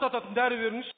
Tatatın değer vermiş.